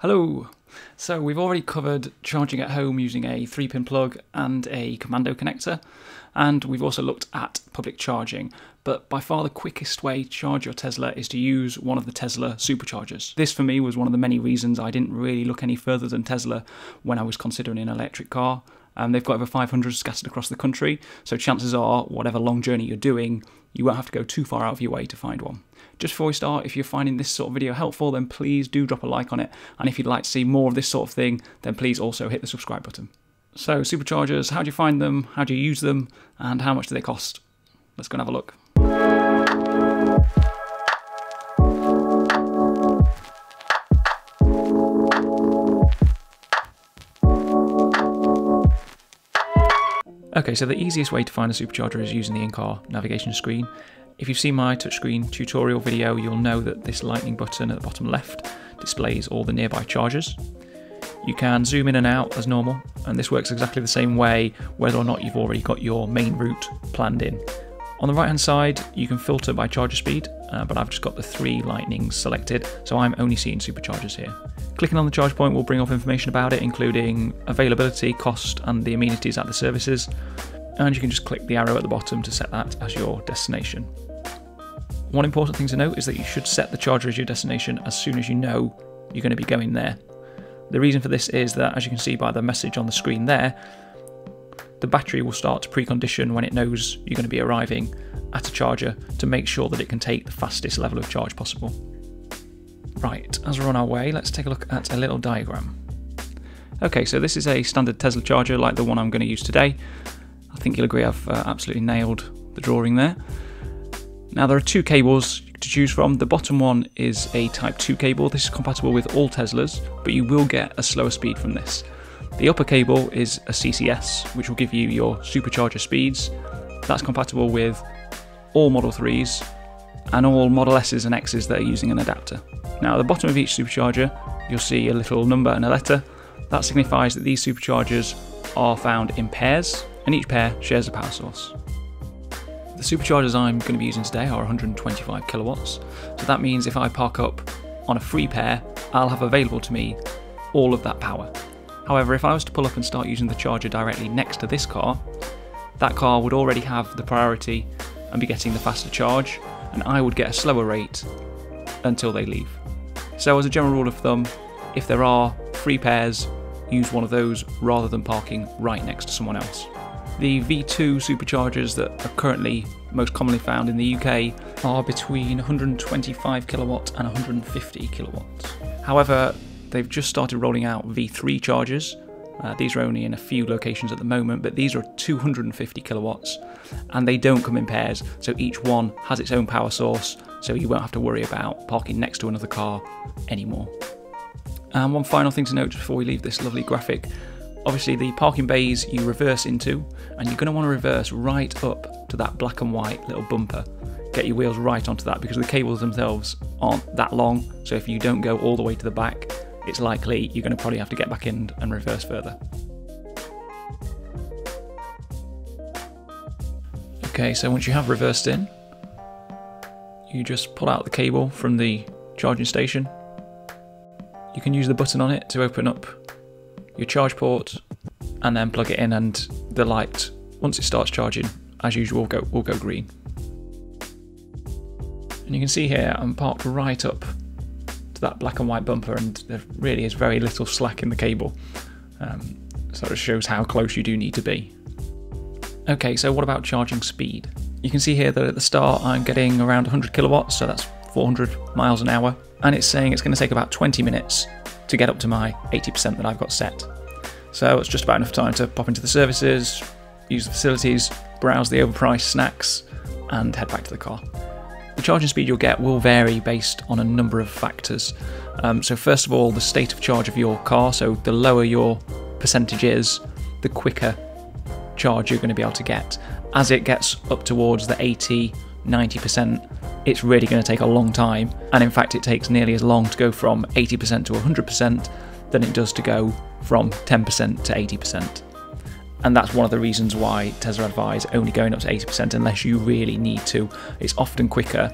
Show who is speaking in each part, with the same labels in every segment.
Speaker 1: Hello! So we've already covered charging at home using a 3-pin plug and a commando connector, and we've also looked at public charging, but by far the quickest way to charge your Tesla is to use one of the Tesla superchargers. This for me was one of the many reasons I didn't really look any further than Tesla when I was considering an electric car. Um, they've got over 500 scattered across the country, so chances are, whatever long journey you're doing, you won't have to go too far out of your way to find one. Just before we start, if you're finding this sort of video helpful, then please do drop a like on it. And if you'd like to see more of this sort of thing, then please also hit the subscribe button. So, superchargers, how do you find them? How do you use them? And how much do they cost? Let's go and have a look. Okay, so the easiest way to find a supercharger is using the in-car navigation screen. If you've seen my touchscreen tutorial video, you'll know that this lightning button at the bottom left displays all the nearby chargers. You can zoom in and out as normal, and this works exactly the same way whether or not you've already got your main route planned in. On the right hand side, you can filter by charger speed, uh, but I've just got the three lightnings selected, so I'm only seeing superchargers here. Clicking on the charge point will bring up information about it, including availability, cost, and the amenities at the services. And you can just click the arrow at the bottom to set that as your destination. One important thing to note is that you should set the charger as your destination as soon as you know you're going to be going there. The reason for this is that, as you can see by the message on the screen there, the battery will start to precondition when it knows you're going to be arriving at a charger to make sure that it can take the fastest level of charge possible. Right, as we're on our way, let's take a look at a little diagram. Okay, so this is a standard Tesla charger like the one I'm going to use today. I think you'll agree I've uh, absolutely nailed the drawing there. Now there are two cables to choose from. The bottom one is a Type 2 cable. This is compatible with all Teslas, but you will get a slower speed from this. The upper cable is a CCS, which will give you your supercharger speeds. That's compatible with all Model 3s and all Model S's and X's that are using an adapter. Now, at the bottom of each supercharger, you'll see a little number and a letter. That signifies that these superchargers are found in pairs, and each pair shares a power source. The superchargers I'm going to be using today are 125 kilowatts, so that means if I park up on a free pair, I'll have available to me all of that power. However, if I was to pull up and start using the charger directly next to this car, that car would already have the priority and be getting the faster charge, and I would get a slower rate until they leave. So, as a general rule of thumb, if there are free pairs, use one of those rather than parking right next to someone else. The V2 superchargers that are currently most commonly found in the UK are between 125 kilowatt and 150 kilowatts. However, they've just started rolling out V3 chargers. Uh, these are only in a few locations at the moment, but these are 250 kilowatts and they don't come in pairs, so each one has its own power source so you won't have to worry about parking next to another car anymore. And one final thing to note before we leave this lovely graphic obviously, the parking bays you reverse into, and you're going to want to reverse right up to that black and white little bumper. Get your wheels right onto that because the cables themselves aren't that long, so if you don't go all the way to the back, it's likely you're going to probably have to get back in and reverse further. Okay, so once you have reversed in, you just pull out the cable from the charging station. You can use the button on it to open up your charge port and then plug it in and the light once it starts charging as usual will go will go green. And you can see here I'm parked right up to that black and white bumper and there really is very little slack in the cable. Um, so it shows how close you do need to be. Okay, so what about charging speed? You can see here that at the start I'm getting around 100 kilowatts, so that's 400 miles an hour, and it's saying it's going to take about 20 minutes to get up to my 80% that I've got set. So it's just about enough time to pop into the services, use the facilities, browse the overpriced snacks, and head back to the car. The charging speed you'll get will vary based on a number of factors. Um, so, first of all, the state of charge of your car. So, the lower your percentage is, the quicker charge you're going to be able to get. As it gets up towards the 80, 90%, it's really going to take a long time. And in fact, it takes nearly as long to go from 80% to 100% than it does to go from 10% to 80%. And that's one of the reasons why Tesla advise only going up to 80% unless you really need to. It's often quicker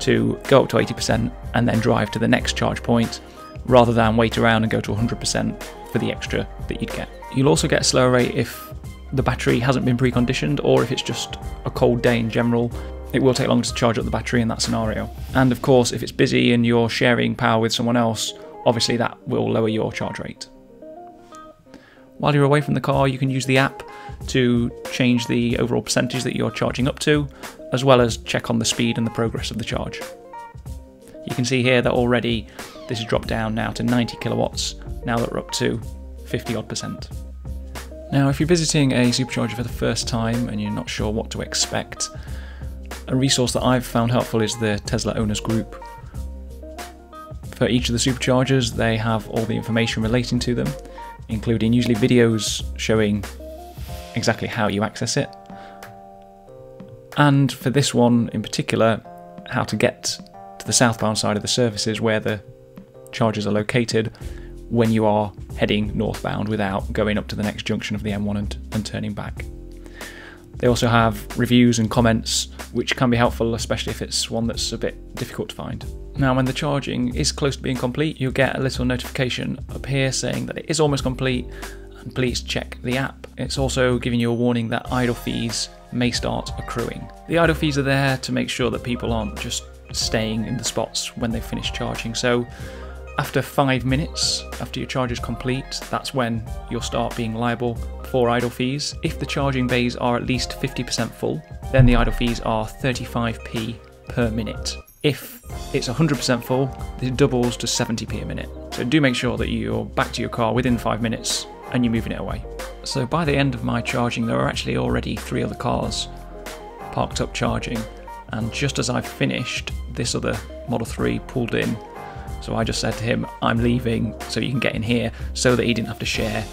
Speaker 1: to go up to 80% and then drive to the next charge point rather than wait around and go to 100% for the extra that you'd get. You'll also get a slower rate if the battery hasn't been preconditioned or if it's just a cold day in general. It will take longer to charge up the battery in that scenario. And of course, if it's busy and you're sharing power with someone else, obviously that will lower your charge rate. While you're away from the car, you can use the app to change the overall percentage that you're charging up to, as well as check on the speed and the progress of the charge. You can see here that already this has dropped down now to 90 kilowatts, now that we're up to 50 odd percent. Now, if you're visiting a supercharger for the first time and you're not sure what to expect, a resource that I've found helpful is the Tesla Owners Group. For each of the superchargers, they have all the information relating to them, including usually videos showing exactly how you access it. And for this one in particular, how to get to the southbound side of the services where the chargers are located when you are heading northbound without going up to the next junction of the M1 and, and turning back. They also have reviews and comments, which can be helpful, especially if it's one that's a bit difficult to find. Now, when the charging is close to being complete, you'll get a little notification up here saying that it is almost complete and please check the app. It's also giving you a warning that idle fees may start accruing. The idle fees are there to make sure that people aren't just staying in the spots when they finish charging. So after five minutes, after your charge is complete, that's when you'll start being liable for idle fees. If the charging bays are at least 50% full, then the idle fees are 35p per minute. If it's 100% full, it doubles to 70p a minute. So do make sure that you're back to your car within five minutes and you're moving it away. So by the end of my charging, there are actually already three other cars parked up charging. And just as I finished, this other Model 3 pulled in so I just said to him, I'm leaving so you can get in here so that he didn't have to share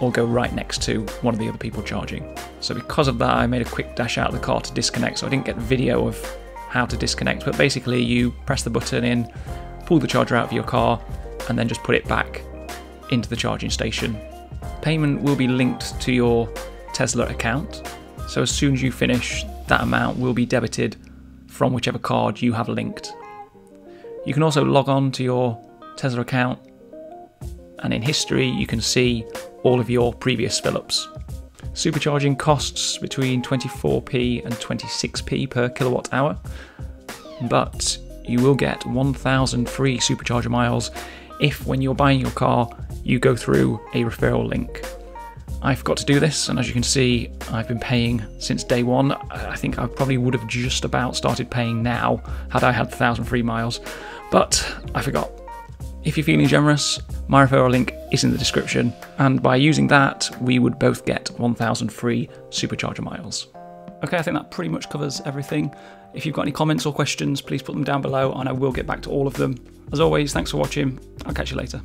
Speaker 1: or go right next to one of the other people charging. So because of that, I made a quick dash out of the car to disconnect. So I didn't get video of how to disconnect, but basically you press the button in, pull the charger out of your car, and then just put it back into the charging station. Payment will be linked to your Tesla account. So as soon as you finish, that amount will be debited from whichever card you have linked you can also log on to your Tesla account, and in history, you can see all of your previous fill ups. Supercharging costs between 24p and 26p per kilowatt hour, but you will get 1,000 free supercharger miles if, when you're buying your car, you go through a referral link. I forgot to do this, and as you can see, I've been paying since day one. I think I probably would have just about started paying now had I had 1,000 free miles, but I forgot. If you're feeling generous, my referral link is in the description, and by using that, we would both get 1,000 free supercharger miles. Okay, I think that pretty much covers everything. If you've got any comments or questions, please put them down below and I will get back to all of them. As always, thanks for watching. I'll catch you later.